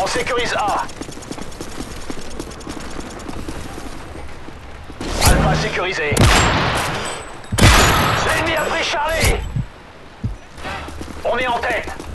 On sécurise A. Alpha sécurisé. L'ennemi a pris Charlie On est en tête